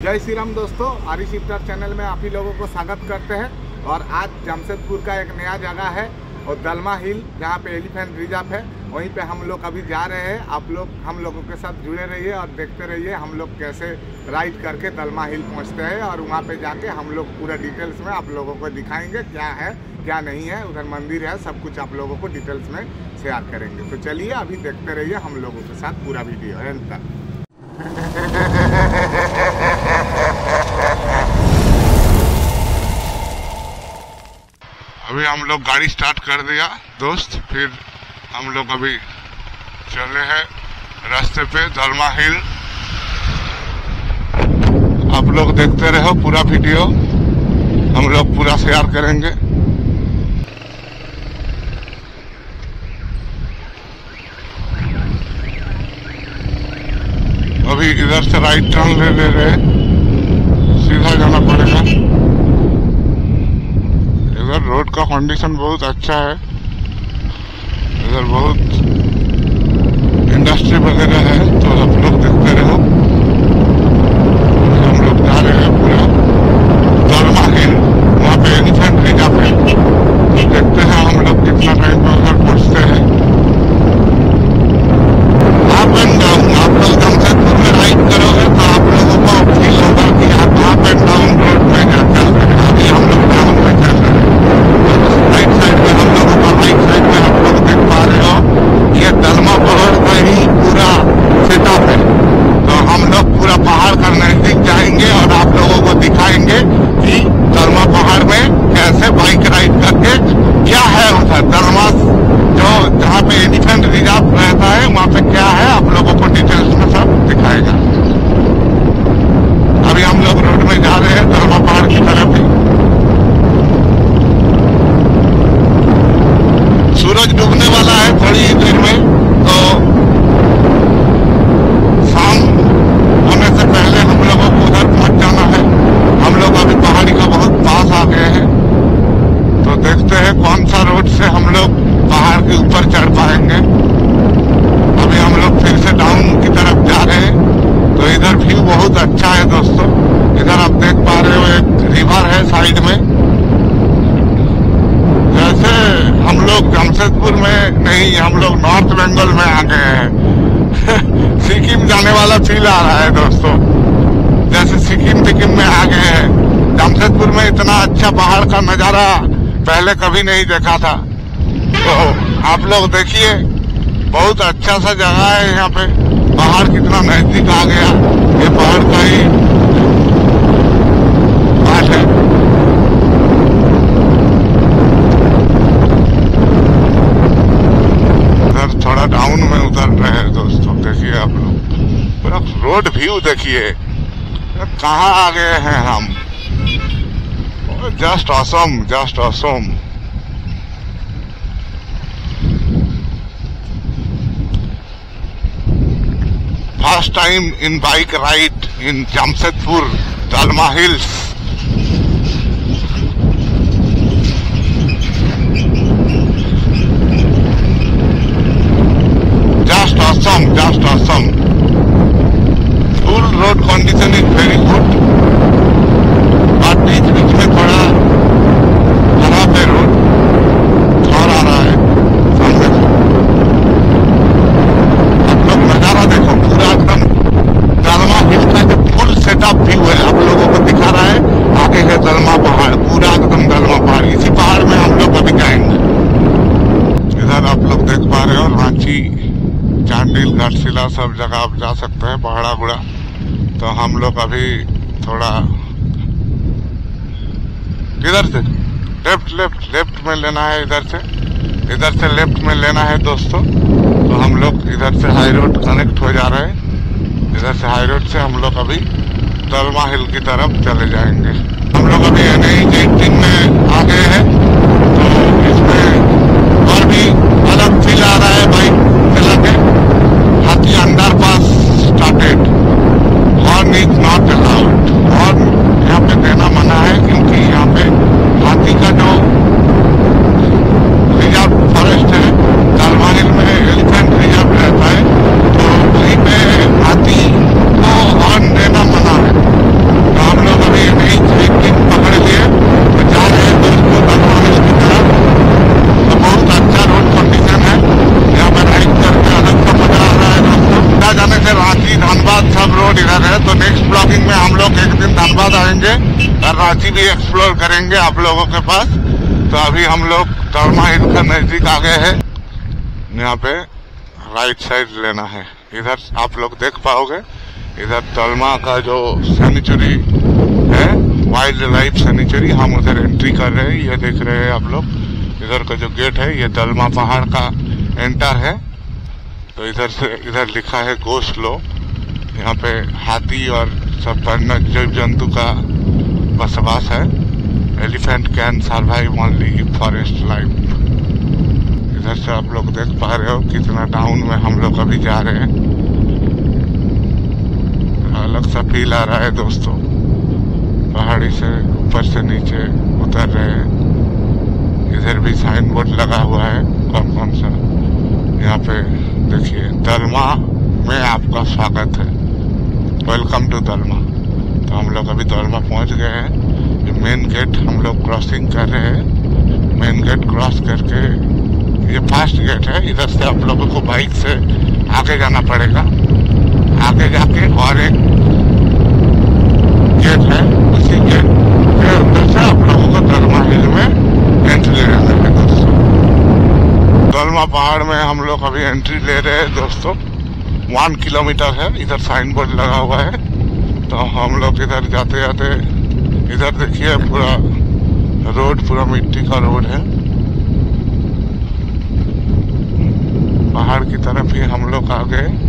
जय श्री राम दोस्तों, आरी शिफ्टर चैनल में आप ही लोगों को स्वागत करते हैं। और आज जमशेदपुर का एक नया जगह है और दलमा हिल, जहाँ पे एलिफेंट रिज़र्व है। वहीं पे हम लोग अभी जा रहे हैं। आप लोग, हम लोगों के साथ जुड़े रहिए और देखते रहिए हम लोग कैसे राइड करके दलमा हिल पहुँचते हैं। और वहाँ पे जाके हम लोग पूरा डिटेल्स में आप लोगों को दिखाएँगे, क्या है, क्या नहीं है। उधर मंदिर है, सब कुछ आप लोगों को डिटेल्स में शेयर करेंगे। तो चलिए, अभी देखते रहिए हम लोगों के साथ पूरा वीडियो है अभी हम लोग गाड़ी स्टार्ट कर दिया, दोस्त। फिर हम लोग अभी चले हैं रास्ते पे, दलमा हिल आप लोग देखते रहो पूरा वीडियो हम लोग पूरा शेयर करेंगे। अभी इधर से राइट टर्न ले ले रहे सीधा जाना पड़ेगा। रोड का कंडीशन बहुत अच्छा है। इधर बहुत इंडस्ट्री वगैरह है तो आप लोग देखते रहो हम लोग जा रहे हैं पूरा दलमा हिल वहाँ पे एलिफेंट रिज़र्व है तो देखते हैं हम लोग कितना टाइम में उधर पहुँचते हैं अप एंड डाउन आप लोग जमशेदपुर में राइड करोगे तो आप लोगों को फील होगा कि आप अप एंड डाउन रोड पे जा चल रहे हैं अभी हम लोग डाउन में चल रहे हैं राइट साइड में हम लोगों को राइट साइड में आप लोग देख पा रहे हो ये दलमा पहाड़ का ही पूरा सेटअप है तो हम लोग पूरा पहाड़ का नज़दीक जाएँगे और आप लोगों को दिखाएँगे कि दलमा पहाड़ में कैसे बाइक राइड करके क्या है उधर दलमा जो जहाँ पे एलिफेंट रिज़र्व रहता है वहाँ पे क्या है आप लोगों को डिटेल्स में सब दिखाएगा अभी हम लोग रोड में जा रहे हैं दलमा पहाड़ की तरफ़ ही सूरज डूबने वाला है थोड़ी ही देर में तो शाम होने से पहले हम लोगों को उधर पहुँच जाना है हम लोग अभी पहाड़ी का बहुत पास आ गए हैं तो देखते हैं कौन सा रोड से हम लोग पहाड़ के ऊपर चढ़ पाएँगे अभी हम लोग फिर से डाउन की तरफ़ जा रहे हैं तो इधर व्यू बहुत अच्छा है दोस्तों इधर आप देख पा रहे हो एक रिवर है साइड में जैसे हम लोग जमशेदपुर में नहीं हम लोग नॉर्थ बंगाल में आ गए हैं। सिक्किम जाने वाला फील आ रहा है दोस्तों। जैसे सिक्किम सिक्किम में आ गए हैं। जमशेदपुर में इतना अच्छा पहाड़ का नज़ारा पहले कभी नहीं देखा था। तो आप लोग देखिए, बहुत अच्छा सा जगह है यहाँ पे। पहाड़ कितना नज़दीक आ गया। ये पहाड़ का ही बात है उधर थोड़ा डाउन में उतर रहे हैं दोस्तों देखिए आप लोग रोड व्यू देखिए। कहाँ आ गए हैं हम? Just awesome just awesome first time in bike ride in Jamshedpur Dalma hills just awesome, just awesome. Full road condition is very good. But बीच बीच में थोड़ा खराब है रोड थर आ रहा है सामने से आप लोग नज़ारा देखो पूरा एकदम दलमा हिल का जो फुल सेटअप व्यू है आप लोगों को दिखा रहा है आगे है दलमा पहाड़ पूरा एकदम दलमा पहाड़ इसी पहाड़ में हम लोग अभी जाएँगे इधर आप लोग देख पा रहे हो रांची चांडिल घाटशिला सब जगह आप जा सकते हैं पहाड़ा गुड़ा तो हम लोग अभी थोड़ा इधर से, लेफ़्ट लेफ़्ट लेफ़्ट में लेना है इधर से। इधर से लेफ़्ट में लेना है दोस्तों। तो हम लोग इधर से हाई रोड कनेक्ट हो जा रहे हैं। इधर से हाई रोड से हम लोग अभी दलमा हिल की तरफ़ चले जाएँगे। हम लोग अभी एन एच में आ गए हैं तो इसमें और भी अलग फील आ रहा है बाइक चला के हाथी underpass started horn is not allowed horn यहाँ पे देना मना है क्योंकि यहाँ पे हाथी का जो रिज़र्व फॉरेस्ट है दलवानिल में एलिफेंट रिज़र्व रहता है तो वहीं पे हाथी को हॉर्न देना मना है तीन दिन बाद आएँगे और रांची भी एक्सप्लोर करेंगे आप लोगों के पास। तो अभी हम लोग तरमा हिल का नज़दीक आ गए हैं। यहाँ पे राइट साइड लेना है। इधर आप लोग देख पाओगे। इधर तलमा का जो सेंचुरी है वाइल्ड लाइफ सेंचुरी हम उधर एंट्री कर रहे हैं। ये देख रहे हैं आप लोग। इधर का जो गेट है, ये दलमा पहाड़ का एंटर है। तो इधर से, इधर लिखा है गोश लो यहाँ पे हाथी और सब जीव जंतु का बसवास है। Elephant can survive only forest life इधर से आप लोग देख पा रहे हो कितना डाउन में हम लोग अभी जा रहे हैं। अलग सा फील आ रहा है दोस्तों। पहाड़ी से ऊपर से नीचे उतर रहे हैं। इधर भी साइन बोर्ड लगा हुआ है कौन कौन सा। यहाँ पे देखिए, दलमा में आपका स्वागत है। Welcome to Dalma. तो हम लोग अभी दलमा पहुँच गए हैं। मेन गेट हम लोग क्रॉसिंग कर रहे हैं। मेन गेट क्रॉस करके ये फास्ट गेट है। इधर से आप लोगों को बाइक से आगे जाना पड़ेगा। आगे जाके और एक गेट है। उसी गेट के अंदर से आप लोगों को दलमा हिल में एंट्री लेना दोस्तों दलमा पहाड़ में हम लोग अभी एंट्री ले रहे हैं दोस्तों। वन किलोमीटर है। इधर साइन बोर्ड लगा हुआ है। तो हम लोग इधर जाते जाते, इधर देखिए पूरा रोड, पूरा मिट्टी का रोड है। पहाड़ की तरफ़ ही हम लोग आ गए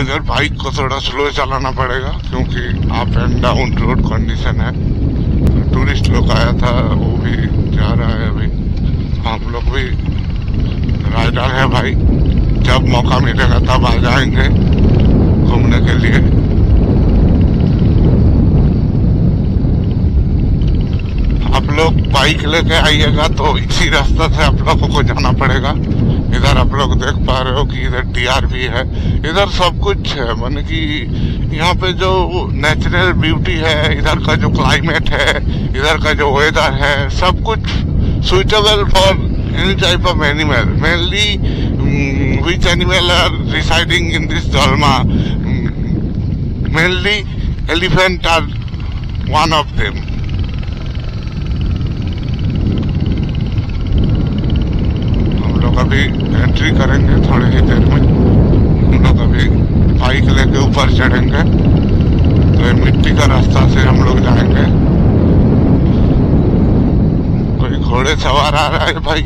इधर बाइक को थोड़ा स्लो चलाना पड़ेगा, क्योंकि up and down road condition है। टूरिस्ट लोग आया था, वो भी जा रहा है अभी। हम लोग भी राइडर है भाई। जब मौका मिलेगा तब आ जाएँगे घूमने के लिए आप लोग बाइक लेके आइएगा तो इसी रास्ते से आप लोगों को जाना पड़ेगा। इधर आप लोग देख पा रहे हो कि इधर टीआर भी है। इधर सब कुछ है, मान कि यहाँ पे जो नेचुरल ब्यूटी है, इधर का जो क्लाइमेट है, इधर का जो वेदर है, सब कुछ suitable for any type of animal mainly which animal are residing in this Dalma mainly elephant are one of them अभी एंट्री करेंगे थोड़ी ही देर में। हम लोग अभी बाइक लेके ऊपर चढ़ेंगे। तो ये मिट्टी का रास्ता से हम लोग जाएँगे। कोई घोड़े सवार आ रहा है भाई?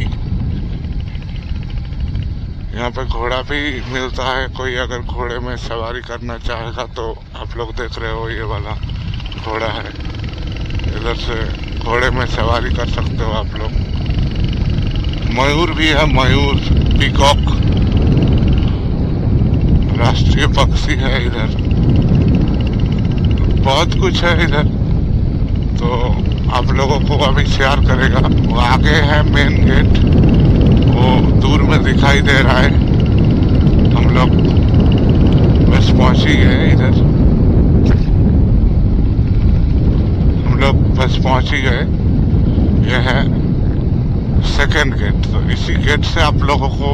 यहाँ पे घोड़ा भी मिलता है। कोई अगर घोड़े में सवारी करना चाहेगा तो आप लोग देख रहे हो ये वाला घोड़ा है। इधर से घोड़े में सवारी कर सकते हो आप लोग। मयूर भी है, मयूर पीकॉक। राष्ट्रीय पक्षी है इधर। बहुत कुछ है इधर। तो आप लोगों को अभी शेयर करेगा। वो आगे है मेन गेट वो दूर में दिखाई दे रहा है। हम लोग बस पहुँच ही गए इधर। हम लोग बस पहुँच ही गए। यह है सेकेंड गेट तो इसी गेट से आप लोगों को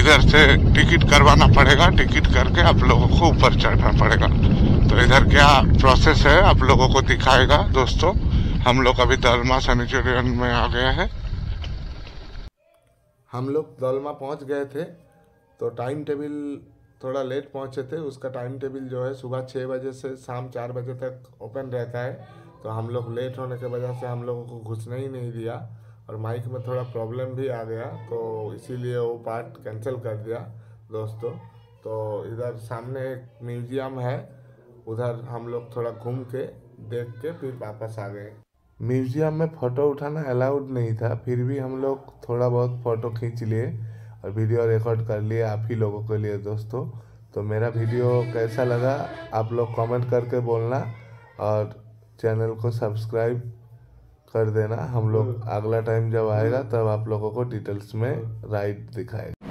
इधर से टिकट करवाना पड़ेगा टिकट करके आप लोगों को ऊपर चढ़ना पड़ेगा। तो इधर क्या प्रोसेस है, आप लोगों को दिखाएगा। दोस्तों, हम लोग अभी दलमा सैनिटोरियम में आ गए हैं। हम लोग दलमा पहुँच गए थे तो टाइम टेबल थोड़ा लेट पहुँचे थे। उसका टाइम टेबल जो है, सुबह छः बजे से शाम चार बजे तक ओपन रहता है। तो हम लोग लेट होने के वजह से हम लोगों को घुसने ही नहीं दिया। और माइक में थोड़ा प्रॉब्लम भी आ गया तो इसीलिए वो पार्ट कैंसिल कर दिया दोस्तों। तो इधर सामने एक म्यूज़ियम है, उधर हम लोग थोड़ा घूम के, देख के फिर वापस आ गए। म्यूज़ियम में फ़ोटो उठाना अलाउड नहीं था, फिर भी हम लोग थोड़ा बहुत फ़ोटो खींच लिए और वीडियो रिकॉर्ड कर लिए आप ही लोगों के लिए दोस्तों। तो मेरा वीडियो कैसा लगा, आप लोग कमेंट करके बोलना और चैनल को सब्सक्राइब कर देना। हम लोग अगला टाइम जब आएगा तब आप लोगों को डिटेल्स में राइट दिखाएगा।